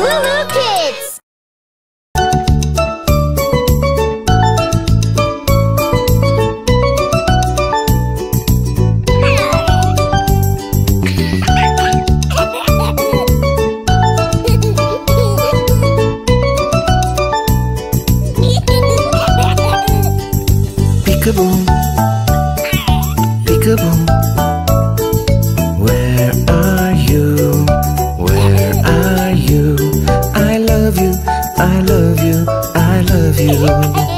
Lulu Kids! Peekaboo you.